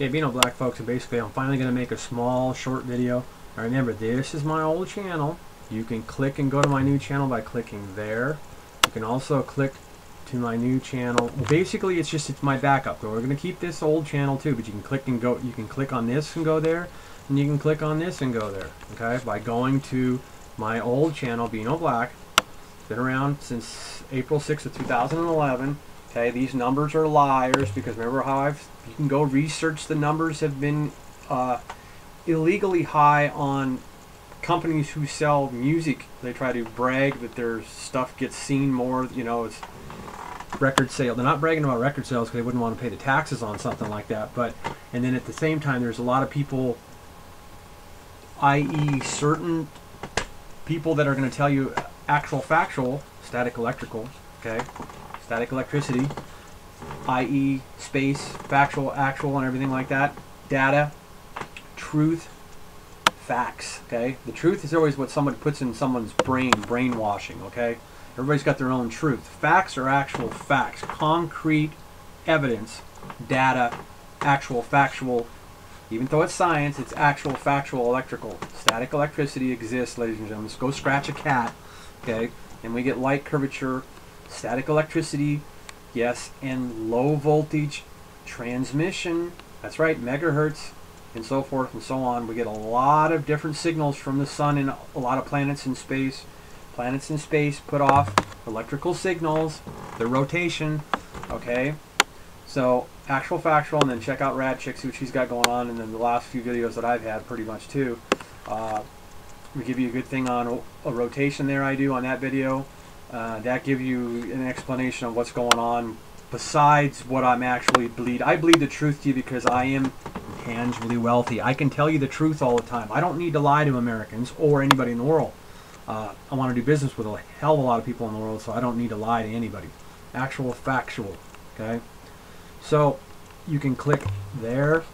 All black folks, and basically I'm finally going to make a small, short video. Now remember, this is my old channel. You can click and go to my new channel by clicking there. You can also click to my new channel. Basically, it's just it's my backup. We're going to keep this old channel too, but you can click and go. You can click on this and go there, and you can click on this and go there. Okay, by going to my old channel, Beano Black. Been around since April 6th of 2011. Okay, these numbers are liars because remember how I've you can go research the numbers have been uh, illegally high on companies who sell music. They try to brag that their stuff gets seen more. You know, it's record sale. They're not bragging about record sales because they wouldn't want to pay the taxes on something like that. But and then at the same time, there's a lot of people, i.e., certain people that are going to tell you actual factual static electrical. Okay static electricity, i.e. space, factual, actual, and everything like that, data, truth, facts, okay? The truth is always what someone puts in someone's brain, brainwashing, okay? Everybody's got their own truth. Facts are actual facts, concrete evidence, data, actual, factual, even though it's science, it's actual, factual, electrical. Static electricity exists, ladies and gentlemen. Let's go scratch a cat, okay? And we get light curvature static electricity, yes, and low voltage transmission. That's right, megahertz, and so forth and so on. We get a lot of different signals from the sun and a lot of planets in space. Planets in space put off electrical signals, their rotation, okay? So, actual factual, and then check out Rad Chick, see what she's got going on, and then the last few videos that I've had pretty much too. Uh, we give you a good thing on a rotation there I do on that video. Uh, that give you an explanation of what's going on besides what I'm actually bleed. I bleed the truth to you because I am tangibly wealthy. I can tell you the truth all the time. I don't need to lie to Americans or anybody in the world. Uh, I want to do business with a hell of a lot of people in the world, so I don't need to lie to anybody. Actual, factual. Okay? So you can click there.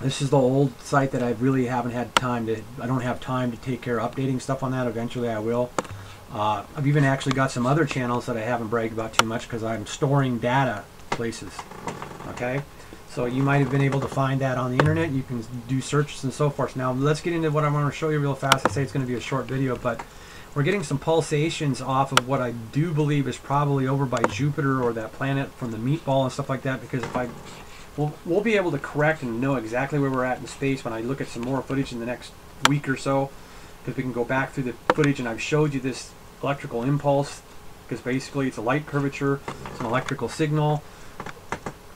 This is the old site that I really haven't had time to. I don't have time to take care of updating stuff on that. Eventually, I will. Uh, I've even actually got some other channels that I haven't bragged about too much because I'm storing data places. Okay, so you might have been able to find that on the internet. You can do searches and so forth. Now let's get into what I want to show you real fast. I say it's going to be a short video, but we're getting some pulsations off of what I do believe is probably over by Jupiter or that planet from the meatball and stuff like that. Because if I We'll, we'll be able to correct and know exactly where we're at in space when I look at some more footage in the next week or so because we can go back through the footage and I've showed you this electrical impulse because basically it's a light curvature, it's an electrical signal.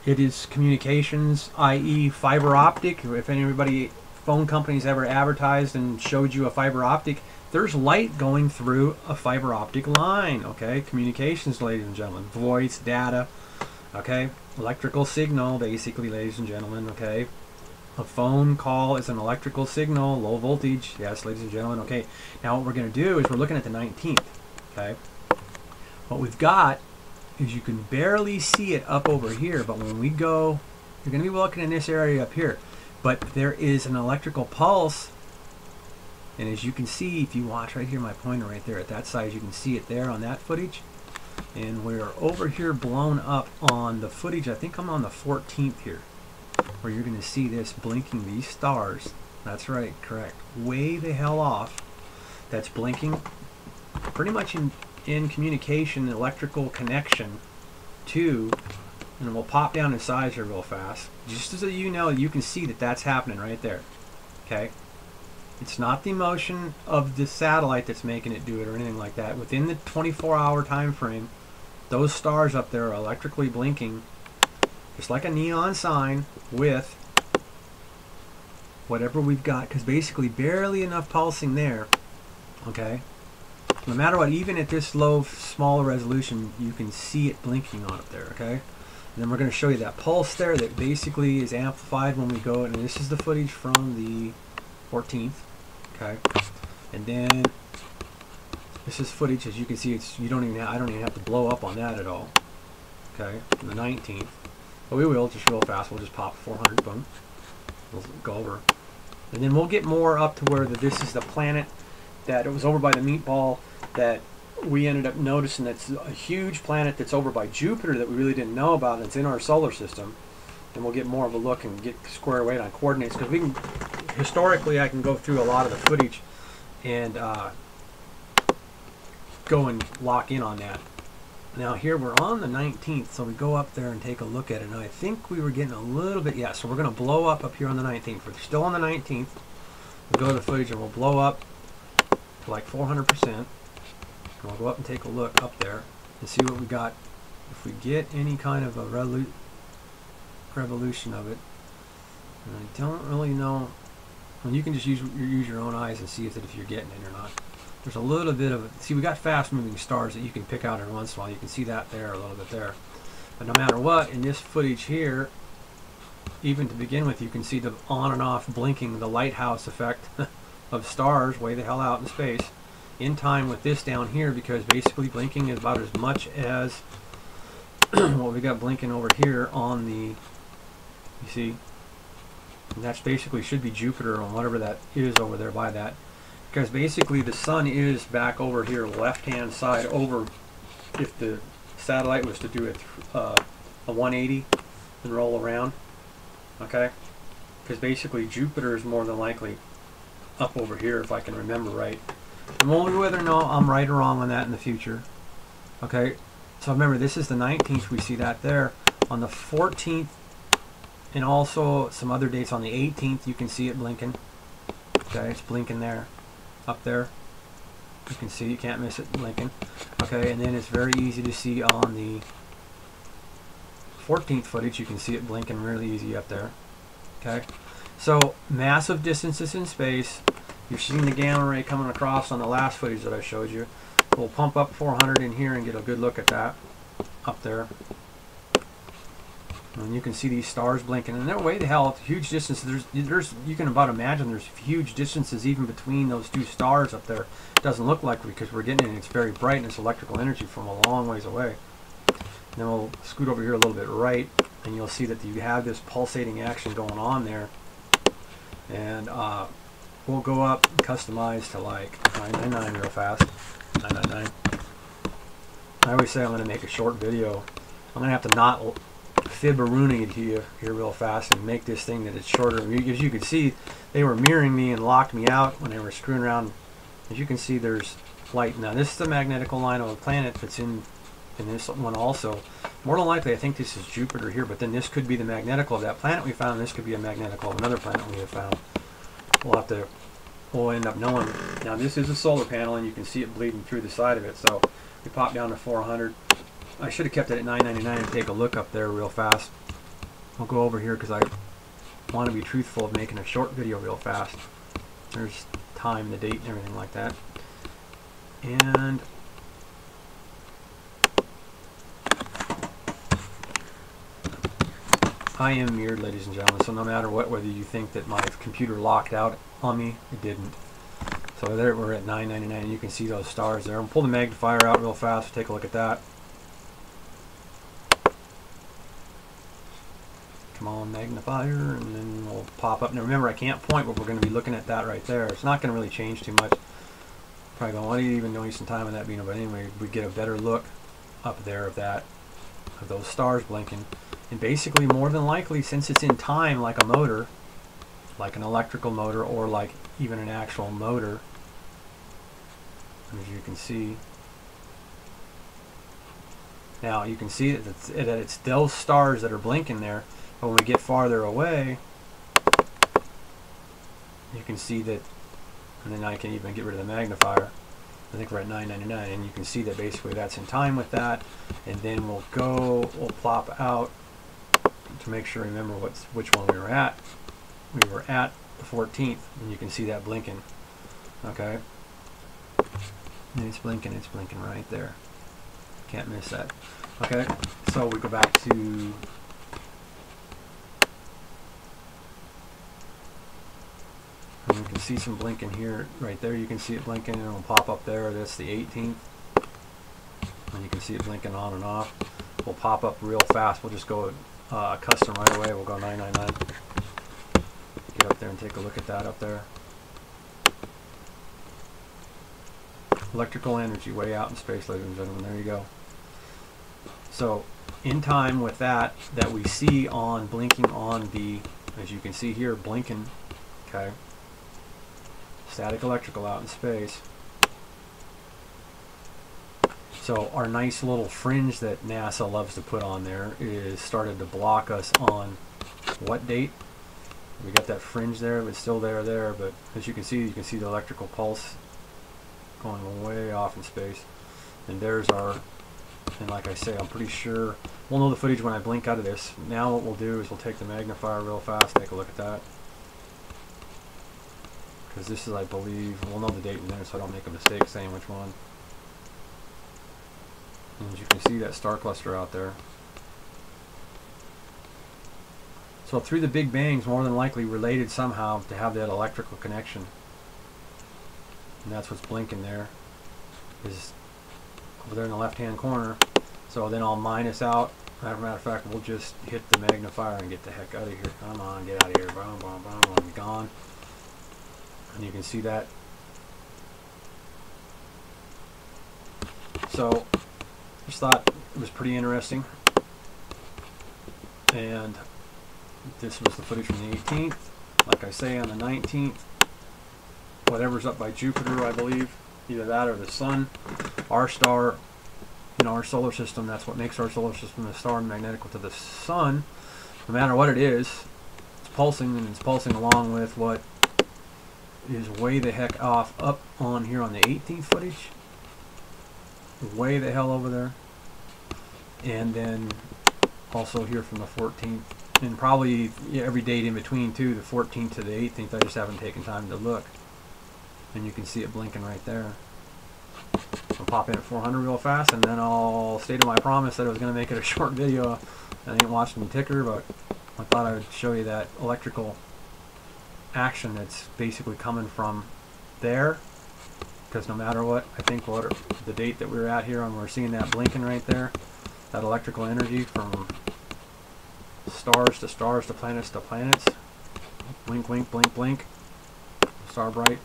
It is communications, i.e. fiber optic. If anybody, phone companies ever advertised and showed you a fiber optic, there's light going through a fiber optic line, okay? Communications, ladies and gentlemen. Voice, data, okay? Electrical signal, basically, ladies and gentlemen, okay? A phone call is an electrical signal, low voltage. Yes, ladies and gentlemen. Okay, now what we're going to do is we're looking at the 19th. Okay, what we've got is you can barely see it up over here, but when we go, you're going to be looking in this area up here. But there is an electrical pulse, and as you can see, if you watch right here, my pointer right there at that size, you can see it there on that footage. And we're over here blown up on the footage. I think I'm on the 14th here where you're going to see this blinking these stars. That's right, correct. Way the hell off. That's blinking pretty much in, in communication, electrical connection to, and we'll pop down in size here real fast. Just so you know, you can see that that's happening right there. Okay? It's not the motion of the satellite that's making it do it or anything like that. Within the 24 hour time frame, those stars up there are electrically blinking just like a neon sign with whatever we've got because basically barely enough pulsing there okay? No matter what even at this low smaller resolution you can see it blinking on up there okay? And then we're going to show you that pulse there that basically is amplified when we go and this is the footage from the 14th okay? And then this is footage as you can see it's you don't even have, I don't even have to blow up on that at all okay? The 19th but we will, just real fast. We'll just pop 400, boom. We'll go over. And then we'll get more up to where the, this is the planet that it was over by the meatball that we ended up noticing that's a huge planet that's over by Jupiter that we really didn't know about that's in our solar system. and we'll get more of a look and get square away on coordinates because we can historically I can go through a lot of the footage and uh, go and lock in on that. Now here we're on the 19th, so we go up there and take a look at it. Now I think we were getting a little bit, yeah, so we're going to blow up up here on the 19th. We're still on the 19th. We'll go to the footage and we'll blow up to like 400%. And we'll go up and take a look up there and see what we got. If we get any kind of a revolu revolution of it, and I don't really know, and you can just use, use your own eyes and see if, if you're getting it or not there's a little bit of see we got fast moving stars that you can pick out every once in a while you can see that there a little bit there. But no matter what in this footage here even to begin with you can see the on and off blinking the lighthouse effect of stars way the hell out in space in time with this down here because basically blinking is about as much as what we got blinking over here on the you see and that's basically should be Jupiter on whatever that is over there by that because basically the sun is back over here left hand side over if the satellite was to do it uh, a 180 and roll around okay? Because basically Jupiter is more than likely up over here if I can remember right. And we'll whether or not I'm right or wrong on that in the future okay? So remember this is the 19th we see that there. On the 14th and also some other dates on the 18th you can see it blinking okay? It's blinking there up there. You can see, you can't miss it, Lincoln. Okay, and then it's very easy to see on the 14th footage, you can see it blinking really easy up there. Okay, so massive distances in space. You're seeing the gamma ray coming across on the last footage that I showed you. We'll pump up 400 in here and get a good look at that up there. And you can see these stars blinking, and they're way the hell huge distances. There's, there's, you can about imagine there's huge distances even between those two stars up there. It doesn't look like because we're getting it. It's very bright and it's electrical energy from a long ways away. Then we'll scoot over here a little bit right, and you'll see that you have this pulsating action going on there. And uh, we'll go up and customize to like 999 real fast. 999. I always say I'm going to make a short video. I'm going to have to not fibberooning it here, here real fast and make this thing that it's shorter. As you can see, they were mirroring me and locked me out when they were screwing around. As you can see, there's light. Now, this is the magnetical line of a planet that's in, in this one also. More than likely, I think this is Jupiter here, but then this could be the magnetical of that planet we found. This could be a magnetical of another planet we have found. We'll have to, we'll end up knowing. Now, this is a solar panel, and you can see it bleeding through the side of it. So we pop down to 400. I should have kept it at 9.99 and take a look up there real fast. I'll go over here because I want to be truthful of making a short video real fast. There's time, the date, and everything like that. And I am mirrored, ladies and gentlemen, so no matter what, whether you think that my computer locked out on me, it didn't. So there we're at 9.99, and you can see those stars there. I'll pull the magnifier out real fast, take a look at that. Come on magnifier and then we'll pop up. Now remember I can't point but we're going to be looking at that right there. It's not going to really change too much. Probably to want to even waste some time on that being but anyway we get a better look up there of that of those stars blinking. And basically more than likely since it's in time like a motor like an electrical motor or like even an actual motor as you can see. Now you can see that it's, that it's those stars that are blinking there when we get farther away, you can see that, and then I can even get rid of the magnifier. I think we're at 999, and you can see that basically that's in time with that. And then we'll go, we'll plop out to make sure remember what's which one we were at. We were at the 14th, and you can see that blinking. Okay, and it's blinking, it's blinking right there. Can't miss that. Okay, so we go back to And you can see some blinking here, right there. You can see it blinking and it'll pop up there. That's the 18th. And you can see it blinking on and off. We'll pop up real fast. We'll just go uh, custom right away. We'll go 999. Get up there and take a look at that up there. Electrical energy way out in space, ladies and gentlemen. There you go. So in time with that that we see on blinking on the, as you can see here, blinking, okay, static electrical out in space. So our nice little fringe that NASA loves to put on there is started to block us on what date? We got that fringe there, but still there there, but as you can see, you can see the electrical pulse going way off in space. And there's our, and like I say, I'm pretty sure, we'll know the footage when I blink out of this. Now what we'll do is we'll take the magnifier real fast, take a look at that. Because this is, I believe, we'll know the date in there so I don't make a mistake saying which one. And as you can see that star cluster out there. So through the Big Bang's more than likely related somehow to have that electrical connection. And that's what's blinking there. Is over there in the left hand corner. So then I'll minus out. As a matter of fact, we'll just hit the magnifier and get the heck out of here. Come on, get out of here. Boom, boom, boom. Gone. And you can see that. So just thought it was pretty interesting. And this was the footage from the 18th. Like I say, on the 19th, whatever's up by Jupiter, I believe, either that or the sun, our star in our solar system, that's what makes our solar system the star magnetical to the sun. No matter what it is, it's pulsing and it's pulsing along with what is way the heck off up on here on the 18th footage way the hell over there. And then also here from the 14th. And probably every date in between too, the 14th to the 18th. I just haven't taken time to look. And you can see it blinking right there. I'll pop in at 400 real fast and then I'll stay to my promise that I was going to make it a short video. I didn't watch the ticker, but I thought I would show you that electrical action that's basically coming from there. Because no matter what, I think what the date that we are at here and we're seeing that blinking right there, that electrical energy from stars to stars to planets to planets, blink, blink, blink, blink, star bright,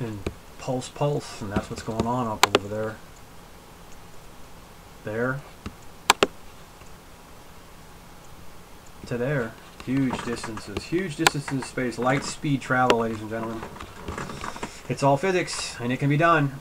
and pulse, pulse, and that's what's going on up over there. There. To there. Huge distances, huge distances in space, light speed travel, ladies and gentlemen. It's all physics, and it can be done.